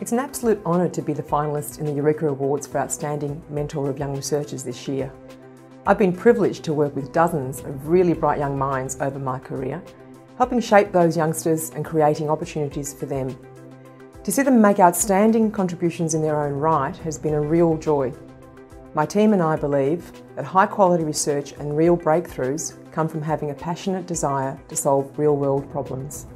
It's an absolute honour to be the finalist in the Eureka Awards for Outstanding Mentor of Young Researchers this year. I've been privileged to work with dozens of really bright young minds over my career, helping shape those youngsters and creating opportunities for them. To see them make outstanding contributions in their own right has been a real joy. My team and I believe that high quality research and real breakthroughs come from having a passionate desire to solve real world problems.